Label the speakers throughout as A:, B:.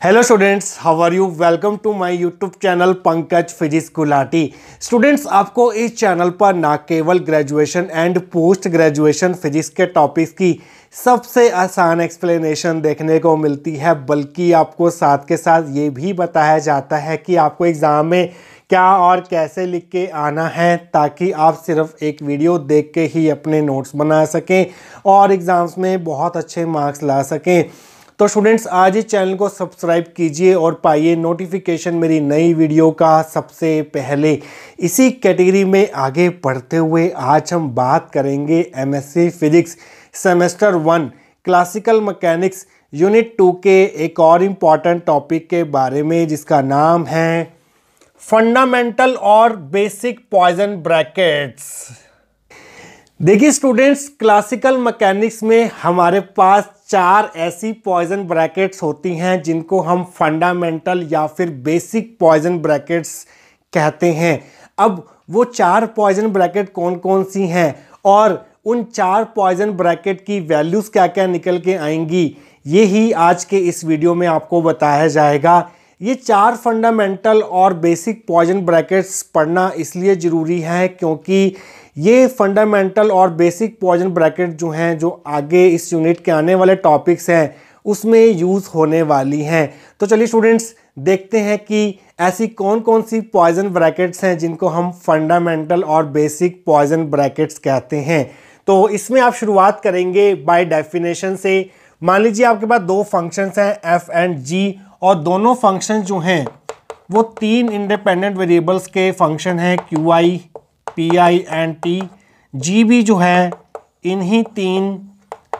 A: Hello students how are you welcome to my YouTube channel Pankaj physics Gulati students आपको इस channel पर ना केवल graduation and post graduation physics के topics की सबसे आसान एक्सप्लेनेशन देखने को मिलती है, बल्कि आपको साथ के साथ ये भी बताया जाता है कि आपको एग्ज़ाम में क्या और कैसे लिख के आना है, ताकि आप सिर्फ़ एक वीडियो देख के ही अपने नोट्स बना सकें और एग्ज़ाम्स में बहुत अच्छे मार्क्स ला सकें। तो स्टूडेंट्स आज इस चैनल को सब्सक्राइब कीजिए और पाइए नोटिफिकेशन मेरी नई वीडियो का सबसे पहले। इसी कैटेगरी में आगे बढ़ते हुए आज हम बात करेंगे MSc physics semester one classical mechanics unit two के एक और इंपॉर्टेंट टॉपिक के बारे में, जिसका नाम है फंडामेंटल और बेसिक पॉइजन ब्रैकेट्स देखिए स्टूडेंट्स क्लासिकल मैकेनिक्स में हमारे पास चार ऐसी पॉइजन ब्रैकेट्स होती हैं जिनको हम फंडामेंटल या फिर बेसिक पॉइजन ब्रैकेट्स कहते हैं। अब वो चार पॉइजन ब्रैकेट कौन कौन सी हैं और उन चार पॉइजन ब्रैकेट की वैल्यूज़ क्या क्या निकल के आएँगी, ये ही आज के इस वीडियो में आपको बताया जाएगा। ये चार फंडामेंटल और बेसिक पॉइजन ब्रैकेट्स पढ़ना इसलिए ज़रूरी है क्योंकि ये फंडामेंटल और बेसिक पॉइजन ब्रैकेट जो हैं, जो आगे इस यूनिट के आने वाले टॉपिक्स हैं, उसमें यूज़ होने वाली हैं। तो चलिए स्टूडेंट्स देखते हैं कि ऐसी कौन कौन सी पॉइजन ब्रैकेट्स हैं जिनको हम फंडामेंटल और बेसिक पॉइजन ब्रैकेट्स कहते हैं। तो इसमें आप शुरुआत करेंगे बाय डेफिनेशन से। मान लीजिए आपके पास दो फ़ंक्शंस हैं एफ़ एंड जी और दोनों फ़ंक्शन जो हैं, वो तीन इंडिपेंडेंट वेरिएबल्स के फ़ंक्शन हैं Q I P I and T G भी जो है, इन्हीं तीन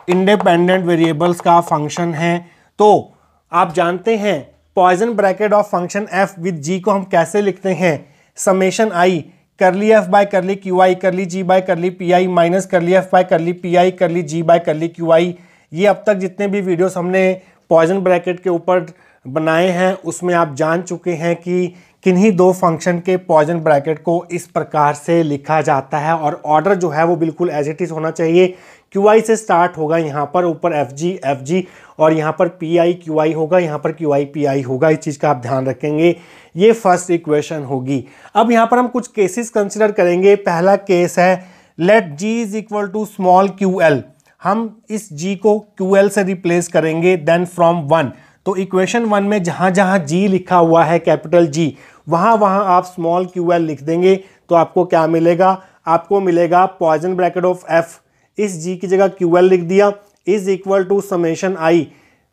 A: इंडिपेंडेंट वेरिएबल्स का फ़ंक्शन है। तो आप जानते हैं Poisson bracket of function F with G को हम कैसे लिखते हैं? Summation I curly F by curly Q I curly G by curly P I minus curly F by curly P I curly G by curly Q I ये अब तक जितने भी वीडियोस हमने पॉइजन ब्रैकेट के ऊपर बनाए हैं, उसमें आप जान चुके हैं कि किन्हीं दो फ़ंक्शन के पॉइजन ब्रैकेट को इस प्रकार से लिखा जाता है और ऑर्डर जो है वो बिल्कुल एज इट इज़ होना चाहिए। क्यू आई से स्टार्ट होगा यहाँ पर, ऊपर एफ़ जी एफ़ जी और यहाँ पर पी आई क्यू आई होगा, यहाँ पर क्यू आई पी आई होगा। इस चीज़ का आप ध्यान रखेंगे। ये फ़र्स्ट इक्वेशन होगी। अब यहाँ पर हम कुछ केसेस कंसिडर करेंगे। पहला केस है let G is equal to small Q L हम इस जी को क्यू एल से रिप्लेस करेंगे देन फ्रॉम वन तो इक्वेशन वन में जहाँ जहाँ जी लिखा हुआ है कैपिटल जी वहाँ वहाँ आप स्मॉल क्यू एल लिख देंगे तो आपको क्या मिलेगा? आपको मिलेगा पॉइजन ब्रैकेट ऑफ़ एफ़ इस जी की जगह क्यू एल लिख दिया। Is equal to summation I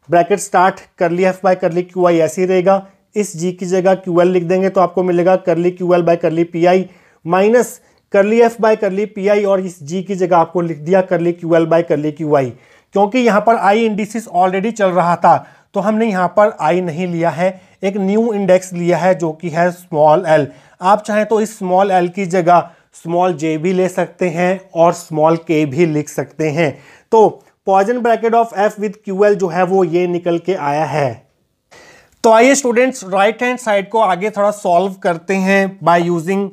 A: bracket start curly F bye curly Q I ऐसे रहेगा। इस जी की जगह क्यू एल लिख देंगे तो आपको मिलेगा कर ली Q L by curly P I minus curly F by curly P I और इस जी की जगह आपको लिख दिया कर ली Q L by curly Q I क्योंकि यहाँ पर आई इंडिसिस ऑलरेडी चल रहा था तो हमने यहाँ पर आई नहीं लिया है। एक न्यू इंडेक्स लिया है जो कि है स्मॉल एल आप चाहें तो इस स्मॉल एल की जगह स्मॉल जे भी ले सकते हैं और स्मॉल के भी लिख सकते हैं। तो Poisson bracket of F with Q L जो है वो ये निकल के आया है। तो आइए स्टूडेंट्स राइट हैंड साइड को आगे थोड़ा सॉल्व करते हैं by using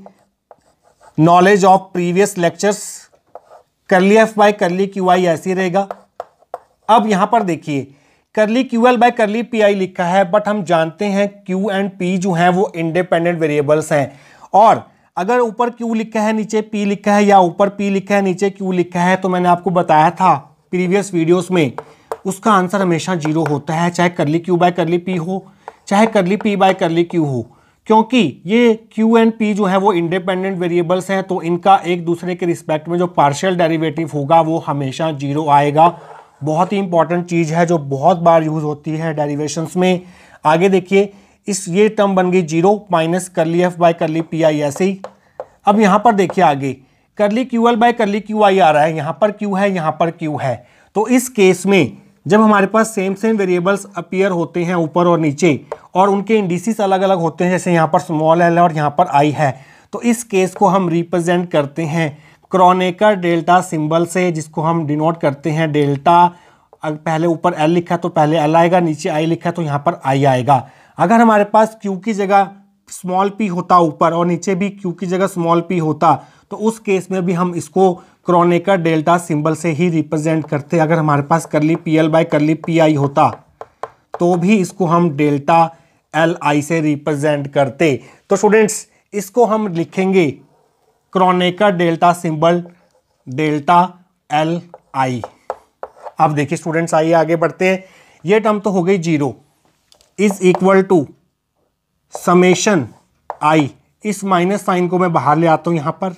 A: knowledge of previous lectures curly F by curly Q I ऐसी रहेगा। अब यहाँ पर देखिए curly Q L by curly P I लिखा है बट हम जानते हैं क्यू एंड पी जो है वो इंडिपेंडेंट वेरिएबल्स हैं। और अगर ऊपर क्यू लिखा है, नीचे पी लिखा है या ऊपर पी लिखा है, नीचे क्यू लिखा है तो मैंने आपको बताया था प्रीवियस वीडियोस में, उसका आंसर हमेशा ज़ीरो होता है, चाहे curly Q by curly P हो, चाहे curly P by curly Q हो। क्योंकि ये क्यू एंड पी जो है वो इंडिपेंडेंट वेरिएबल्स हैं तो इनका एक दूसरे के रिस्पेक्ट में जो पार्शियल डेरिवेटिव होगा, वो हमेशा ज़ीरो आएगा। बहुत ही इंपॉर्टेंट चीज़ है जो बहुत बार यूज़ होती है डेरिवेशंस में। आगे देखिए, इस ये टर्म बन गई zero minus curly F by curly P I ऐसे ही अब यहाँ पर देखिए आगे curly Q L by curly Q I आ रहा है, यहाँ पर क्यू है, यहाँ पर क्यू है। तो इस केस में, जब हमारे पास सेम सेम वेरिएबल्स अपीयर होते हैं ऊपर और नीचे, और उनके इंडिसिस अलग अलग होते हैं, जैसे यहाँ पर स्मॉल एल और यहाँ पर आई है तो इस केस को हम रिप्रेजेंट करते हैं। क्रोनेकर डेल्टा सिंबल से, जिसको हम डिनोट करते हैं, डेल्टा अगर पहले ऊपर एल लिखा तो पहले एल आएगा, नीचे आई लिखा तो यहाँ पर आई आएगा। अगर हमारे पास क्यू की जगह स्मॉल पी होता ऊपर और नीचे भी क्यू की जगह स्मॉल पी होता तो उस केस में भी हम इसको क्रोनेकर डेल्टा सिंबल से ही रिप्रेजेंट करते, अगर हमारे पास curly P L by curly P I होता तो भी इसको हम डेल्टा एल आई से रिप्रेजेंट करते। तो स्टूडेंट्स इसको हम लिखेंगे Kronecker delta symbol, delta L I. अब देखिए स्टूडेंट्स आइए, आगे बढ़ते हैं। ये टर्म तो हो गई zero is equal to summation I इस माइनस साइन को मैं बाहर ले आता हूँ यहाँ पर।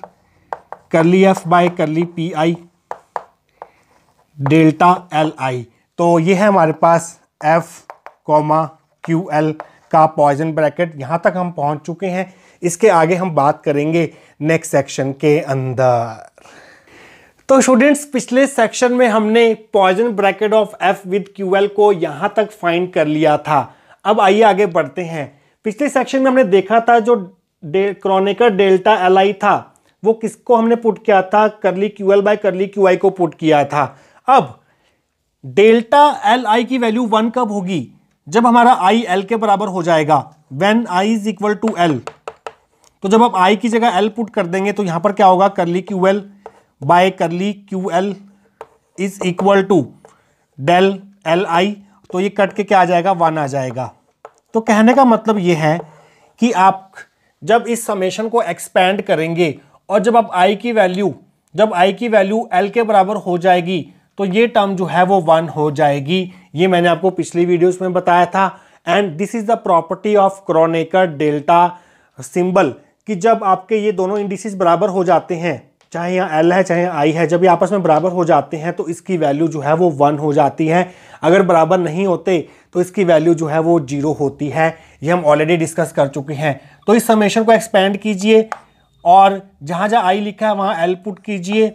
A: Curly F by curly P I delta L I. तो ये है हमारे पास एफ़ कॉमा क्यू एल का पॉइजन ब्रैकेट यहाँ तक हम पहुँच चुके हैं। इसके आगे हम बात करेंगे नेक्स्ट सेक्शन के अंदर। तो स्टूडेंट्स पिछले सेक्शन में हमने Poisson bracket of F with Q L को यहाँ तक फाइंड कर लिया था। अब आइए आगे बढ़ते हैं। पिछले सेक्शन में हमने देखा था जो day, Kronecker delta L I था वो किसको हमने पुट किया था? Curly Q L by curly Q I को पुट किया था। अब डेल्टा एल आई की वैल्यू वन कब होगी? जब हमारा आई एल के बराबर हो जाएगा। When I is equal to L तो जब आप आई की जगह एल पुट कर देंगे तो यहाँ पर क्या होगा? Curly Q L by curly Q L is equal to del L I तो ये कट के क्या आ जाएगा? वन आ जाएगा। तो कहने का मतलब ये है कि आप जब इस समेशन को एक्सपैंड करेंगे और जब आप आई की वैल्यू जब आई की वैल्यू एल के बराबर हो जाएगी तो ये टर्म जो है वो वन हो जाएगी। ये मैंने आपको पिछली वीडियोस में बताया था। And this is the property of Kronecker delta symbol कि जब आपके ये दोनों इंडिसेस बराबर हो जाते हैं, चाहे यहाँ एल है, चाहे आई है, जब ये आपस में बराबर हो जाते हैं तो इसकी वैल्यू जो है वो वन हो जाती है। अगर बराबर नहीं होते तो इसकी वैल्यू जो है वो ज़ीरो होती है। ये हम ऑलरेडी डिस्कस कर चुके हैं। तो इस समेशन को एक्सपेंड कीजिए और जहाँ जहाँ आई लिखा है, वहाँ एल पुट कीजिए।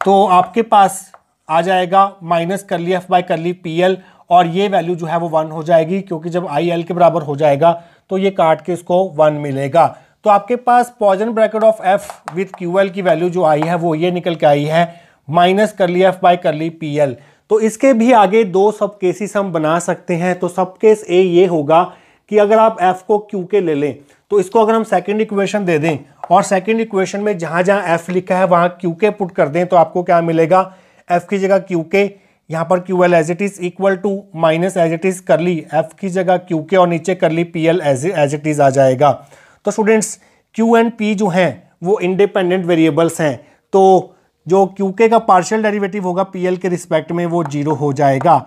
A: तो आपके पास आ जाएगा minus curly F by curly P L और ये वैल्यू जो है वो वन हो जाएगी, क्योंकि जब आई एल के बराबर हो जाएगा तो ये काट के इसको वन मिलेगा। तो आपके पास Poisson bracket of F with Q L की वैल्यू जो आई है, वो ये निकल के आई है। Minus curly F by curly P L तो इसके भी आगे दो सब केसेस हम बना सकते हैं। तो सब केस ए ये होगा कि अगर आप एफ़ को क्यू के ले लें तो इसको अगर हम सेकेंड इक्वेशन दे दें, और सेकेंड इक्वेशन में जहाँ जहाँ एफ़ लिखा है, वहाँ क्यू के पुट कर दें तो आपको क्या मिलेगा? एफ़ की जगह क्यू के यहाँ पर Q L as it is equal to minus as it is curly F की जगह क्यू के और नीचे curly P L as as it is आ जाएगा। तो स्टूडेंट्स क्यू एंड पी जो हैं, वो इंडिपेंडेंट वेरिएबल्स हैं। तो जो क्यू के का पार्शियल डेरिवेटिव होगा पी एल के रिस्पेक्ट में, वो ज़ीरो हो जाएगा।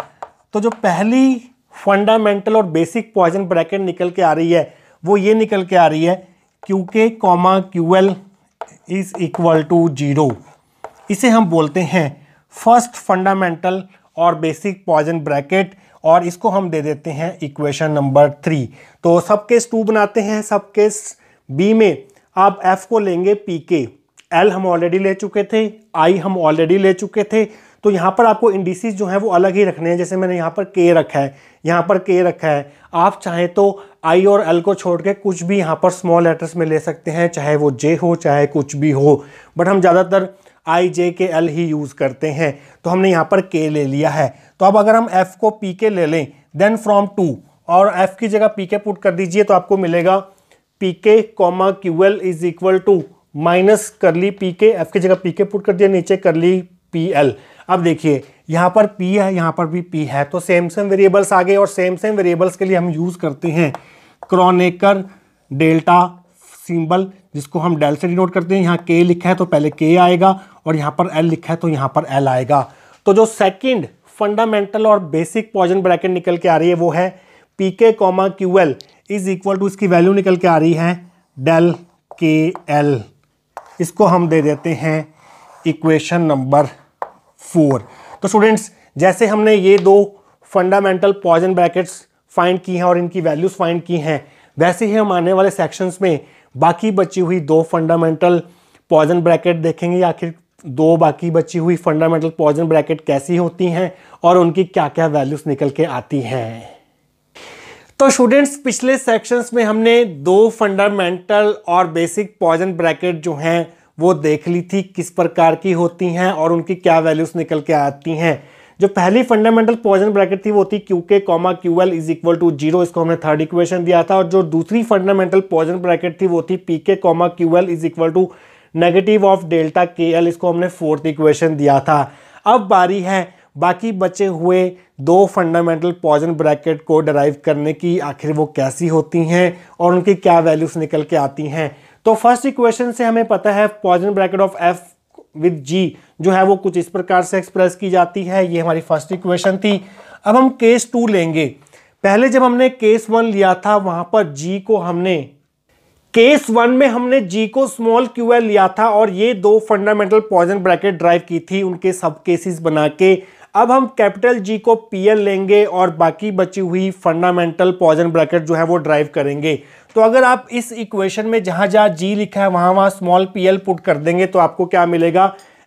A: तो जो पहली फंडामेंटल और बेसिक पॉइजन ब्रैकेट निकल के आ रही है, वो ये निकल के आ रही है क्यू के comma Q L is equal to zero इसे हम बोलते हैं फ़र्स्ट फंडामेंटल और बेसिक पॉइजन ब्रैकेट, और इसको हम दे देते हैं इक्वेशन नंबर थ्री। तो सब केस टू बनाते हैं, सब केस बी में। आप एफ़ को लेंगे पी के। एल हम ऑलरेडी ले चुके थे, आई हम ऑलरेडी ले चुके थे। तो यहाँ पर आपको इंडिसिस जो है वो अलग ही रखने हैं, जैसे मैंने यहाँ पर के रखा है, यहाँ पर के रखा है। आप चाहें तो आई और एल को छोड़ के कुछ भी यहाँ पर स्मॉल लेटर्स में ले सकते हैं, चाहे वो जे हो, चाहे कुछ भी हो। बट हम ज़्यादातर आई जे के एल ही यूज़ करते हैं। तो हमने यहाँ पर के ले लिया है। तो अब अगर हम एफ़ को पी के ले लें देन फ्रॉम टू और एफ़ की जगह पी के पुट कर दीजिए तो आपको मिलेगा P K comma Q L is equal to minus curly P के एफ़ की जगह पी के पुट कर दिया, नीचे कर ली पी एल अब देखिए, यहाँ पर पी है, यहाँ पर भी पी है। तो सेम सेम वेरिएबल्स आ गए और सेम सेम वेरिएबल्स के लिए हम यूज़ करते हैं। क्रॉनेकर डेल्टा सिंबल जिसको हम डेल से डिनोट करते हैं, यहाँ के लिखा है तो पहले के आएगा और यहाँ पर एल लिखा है तो यहाँ पर एल आएगा। तो जो सेकेंड फंडामेंटल और बेसिक पॉइजन ब्रैकेट निकल के आ रही है वो है P K comma Q L is equal to इसकी वैल्यू निकल के आ रही है डेल के एल इसको हम दे देते हैं इक्वेशन नंबर फोर तो स्टूडेंट्स जैसे हमने ये दो फंडामेंटल पॉइजन ब्रैकेट्स फाइंड की हैं और इनकी वैल्यूज़ फाइंड की हैं, वैसे ही हम आने वाले सेक्शंस में बाकी बची हुई दो फंडामेंटल पॉइजन ब्रैकेट देखेंगे आखिर दो बाकी बची हुई फंडामेंटल पॉइजन ब्रैकेट कैसी होती हैं और उनकी क्या क्या वैल्यूज़ निकल के आती हैं। तो स्टूडेंट्स पिछले सेक्शंस में हमने दो फंडामेंटल और बेसिक पॉइजन ब्रैकेट जो हैं, वो देख ली थी, किस प्रकार की होती हैं और उनकी क्या वैल्यूज़ निकल के आती हैं। जो पहली फंडामेंटल पॉइजन ब्रैकेट थी, वो थी Q K comma Q L is equal to zero इसको हमने थर्ड इक्वेशन दिया था। और जो दूसरी फंडामेंटल पॉइजन ब्रैकेट थी, वो थी P K comma Q L is equal to negative of delta K L इसको हमने फोर्थ इक्वेशन दिया था। अब बारी है, बाकी बचे हुए दो फंडामेंटल पॉजन ब्रैकेट को डराइव करने की, आखिर वो कैसी होती हैं और उनकी क्या वैल्यूज़ निकल के आती हैं। तो फ़र्स्ट इक्वेशन से हमें पता है poisson bracket of F with G जो है वो कुछ इस प्रकार से एक्सप्रेस की जाती है। ये हमारी फ़र्स्ट इक्वेशन थी। अब हम केस टू लेंगे। पहले जब हमने केस वन लिया था, वहाँ पर जी को हमने केस वन में हमने जी को स्मॉल क्यू एल लिया था और ये दो फंडामेंटल पॉइजन ब्रैकेट ड्राइव की थी उनके सब केसेस बना के। अब हम कैपिटल जी को पी एल लेंगे और बाकी बची हुई फंडामेंटल पॉइजन ब्रैकेट जो है वो ड्राइव करेंगे। तो अगर आप इस इक्वेशन में जहाँ जहाँ जी लिखा है, वहाँ वहाँ स्मॉल पी एल पुट कर देंगे तो आपको क्या मिलेगा?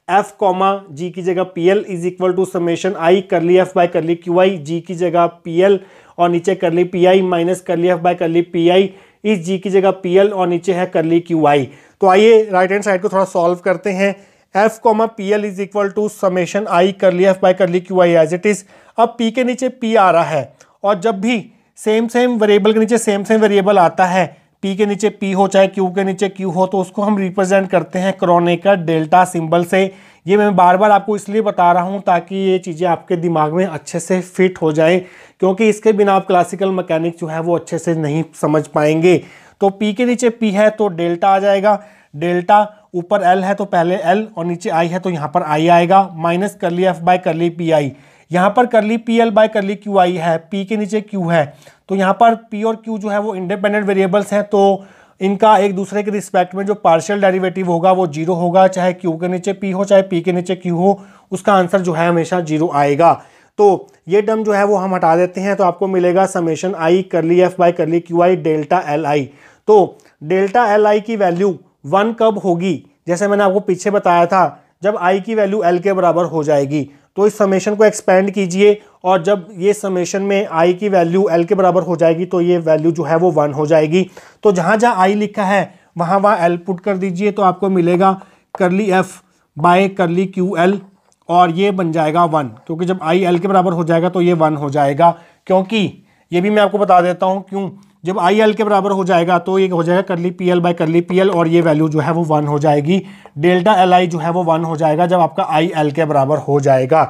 A: एफ़ कॉमा जी की जगह P L is equal to summation I curly F bye curly Q I जी की जगह पी एल और नीचे curly P I minus curly F by curly P I इस G की जगह P L और नीचे है कर ली क्यू आई तो आइए राइट हैंड साइड को थोड़ा सॉल्व करते हैं। F comma P L is equal to summation I curly F by curly Q I as it is अब पी के नीचे पी आ रहा है और जब भी सेम सेम वेरिएबल के नीचे सेम सेम वेरिएबल आता है। पी के नीचे पी हो, चाहे क्यू के नीचे क्यू हो तो उसको हम रिप्रेजेंट करते हैं क्रोनेकर डेल्टा सिंबल से। ये मैं बार बार आपको इसलिए बता रहा हूँ ताकि ये चीज़ें आपके दिमाग में अच्छे से फिट हो जाए, क्योंकि इसके बिना आप क्लासिकल मैकेनिक जो है वो अच्छे से नहीं समझ पाएँगे। तो पी के नीचे पी है तो डेल्टा आ जाएगा। डेल्टा ऊपर एल है तो पहले एल और नीचे आई है तो यहाँ पर आई आएगा। Minus curly F by curly P i यहाँ पर कर ली P L by curly Q I है पी के नीचे क्यू है। तो यहाँ पर पी और क्यू जो है वो इंडिपेंडेंट वेरिएबल्स हैं तो इनका एक दूसरे के रिस्पेक्ट में जो पार्शियल डेरिवेटिव होगा वो ज़ीरो होगा, चाहे क्यू के नीचे पी हो, चाहे पी के नीचे क्यू हो, उसका आंसर जो है हमेशा ज़ीरो आएगा। तो ये टर्म जो है वो हम हटा देते हैं तो आपको मिलेगा समेशन आई कर ली F by curly Q I delta L I तो डेल्टा एल आई की वैल्यू वन कब होगी? जैसे मैंने आपको पीछे बताया था, जब आई की वैल्यू एल के बराबर हो जाएगी। तो इस समेशन को एक्सपेंड कीजिए और जब ये समेशन में आई की वैल्यू एल के बराबर हो जाएगी तो ये वैल्यू जो है वो वन हो जाएगी। तो जहाँ जहाँ आई लिखा है, वहाँ वहाँ एल पुट कर दीजिए तो आपको मिलेगा curly F by curly Q L और ये बन जाएगा वन क्योंकि जब आई एल के बराबर हो जाएगा तो ये वन हो जाएगा। क्योंकि ये भी मैं आपको बता देता हूँ, क्यों? जब आई एल के बराबर हो जाएगा तो ये हो जाएगा curly P L by curly P L और ये वैल्यू जो है वो वन हो जाएगी। डेल्टा एल आई जो है वो वन हो जाएगा जब आपका आई एल के बराबर हो जाएगा।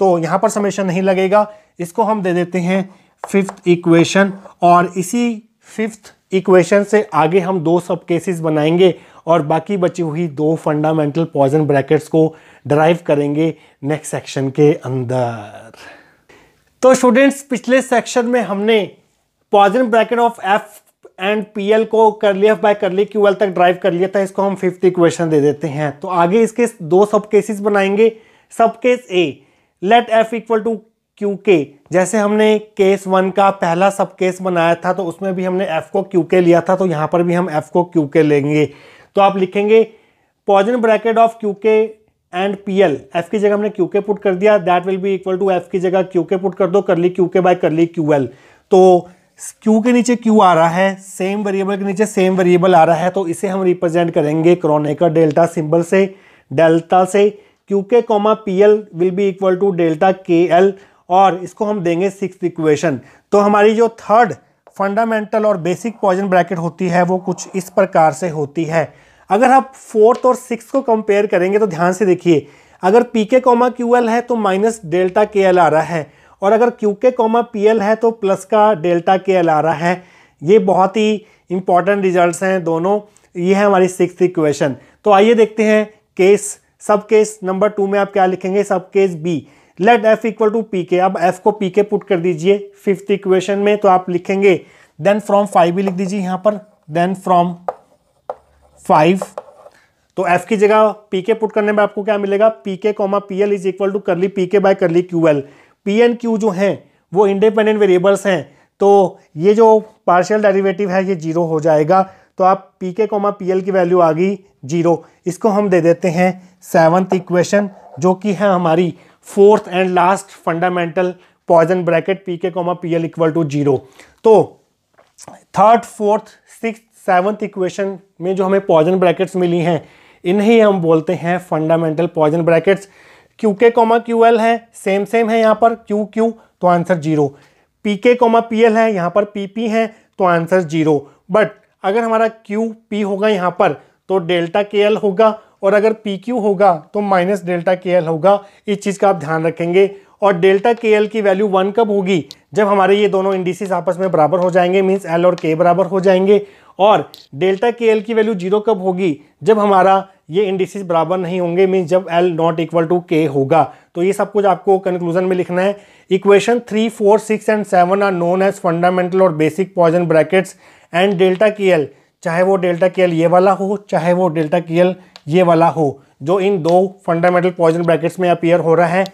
A: तो यहाँ पर समेशन नहीं लगेगा। इसको हम दे देते हैं फिफ्थ इक्वेशन और इसी फिफ्थ इक्वेशन से आगे हम दो सब केसेस बनाएँगे और बाकी बची हुई दो फंडामेंटल पॉइजन ब्रैकेट्स को ड्राइव करेंगे नेक्स्ट सेक्शन के अंदर। तो स्टूडेंट्स पिछले सेक्शन में हमने poisson bracket of F and P L को कर लिया by curly Q L तक ड्राइव कर लिया था इसको हम फिफ्थ इक्वेशन दे देते हैं। तो आगे इसके दो सब केसेस बनाएँगे। Sub case A let F equal to Q K जैसे हमने केस वन का पहला सब केस बनाया था तो उसमें भी हमने एफ़ को क्यू के लिया था तो यहाँ पर भी हम एफ़ को क्यू के लेंगे। तो आप लिखेंगे poisson bracket of Q K and P L F की जगह हमने क्यू के पुट कर दिया। That will be equal to F की जगह क्यू के पुट कर दो। कर ली Q K by curly Q L तो क्यू के नीचे क्यू आ रहा है सेम वेरिएबल के नीचे सेम वेरिएबल आ रहा है तो इसे हम रिप्रेजेंट करेंगे क्रोनेकर डेल्टा सिंबल से डेल्टा से। Q K comma P L will be equal to delta K L और इसको हम देंगे सिक्स इक्वेशन तो हमारी जो थर्ड फंडामेंटल और बेसिक पॉइजन ब्रैकेट होती है, वो कुछ इस प्रकार से होती है। अगर आप फोर्थ और सिक्स को कंपेयर करेंगे तो ध्यान से देखिए, अगर पी के कॉमा क्यू एल है तो माइनस डेल्टा के एल आ रहा है। और अगर क्यू के कॉमा पी एल है तो प्लस का डेल्टा के एल आ रहा है। ये बहुत ही इंपॉर्टेंट रिजल्ट्स हैं दोनों। ये है हमारी सिक्स इक्वेशन तो आइए देखते हैं केस सब केस नंबर टू में आप क्या लिखेंगे? Sub case B let F equal to P K अब एफ़ को पी के पुट कर दीजिए फिफ्थ इक्वेशन में तो आप लिखेंगे देन फ्रॉम फाइव भी लिख दीजिए यहाँ पर देन फ्रॉम फाइव तो एफ़ की जगह पी के पुट करने में आपको क्या मिलेगा? P K comma P L is equal to curly P K by curly Q L P and Q जो हैं, वो इंडिपेंडेंट वेरिएबल्स हैं तो ये जो पार्शियल डेरिवेटिव है, ये ज़ीरो हो जाएगा। तो आप P K comma P L की वैल्यू आ गई ज़ीरो इसको हम दे देते हैं सेवन्थ इक्वेशन जो कि है हमारी fourth and last fundamental poisson bracket P K comma P L equal to zero तो third fourth six seventh equation में जो हमें पॉइजन ब्रैकेट्स मिली हैं, इन्हें हम बोलते हैं fundamental poisson brackets Q K comma Q L है सेम सेम है यहाँ पर क्यू क्यू तो answer zero P K comma P L है, यहाँ पर पी पी है तो आंसर ज़ीरो बट अगर हमारा क्यू पी होगा यहाँ पर तो डेल्टा के एल होगा, और अगर पी क्यू होगा तो माइनस डेल्टा के एल होगा. इस चीज़ का आप ध्यान रखेंगे. और डेल्टा के एल की वैल्यू वन कब होगी? जब हमारे ये दोनों इंडिसेस आपस में बराबर हो जाएँगे मीन्स एल और के बराबर हो जाएँगे. और डेल्टा के एल की वैल्यू ज़ीरो कब होगी? जब हमारा ये इंडिसेस बराबर नहीं होंगे मीन्स जब एल नॉट इक्वल टू के होगा। तो ये सब कुछ आपको कंक्लूजन में लिखना है। Equation three four six and seven are known as fundamental और basic poisson brackets and delta K L चाहे वो डेल्टा के एल ये वाला हो, चाहे वो डेल्टा के एल ये वाला हो, जो इन दो फंडामेंटल पॉइजन ब्रैकेट्स में अपियर हो रहा है।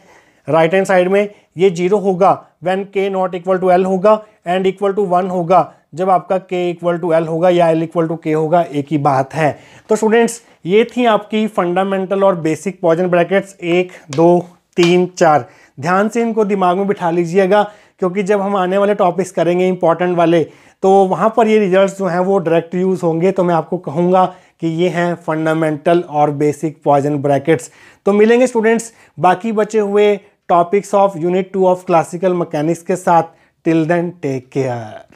A: राइट हैंड साइड में ये ज़ीरो होगा when K not equal to L होगा एंड इक्वल टू वन होगा। जब आपका के इक्वल टू एल होगा या एल इक्वल टू के होगा, एक ही बात है। तो स्टूडेंट्स ये थी आपकी फंडामेंटल और बेसिक पॉइजन ब्रैकेट्स एक, दो, तीन, चार। ध्यान से इनको दिमाग में बिठा लीजिएगा, क्योंकि जब हम आने वाले टॉपिक्स करेंगे इंपॉर्टेंट वाले तो वहाँ पर ये रिजल्ट्स जो हैं, वो डायरेक्ट यूज़ होंगे। तो मैं आपको कहूँगा कि ये हैं फंडामेंटल और बेसिक पॉइजन ब्रैकेट्स तो मिलेंगे स्टूडेंट्स बाकी बचे हुए topics of unit two of classical mechanics के साथ। Till then take care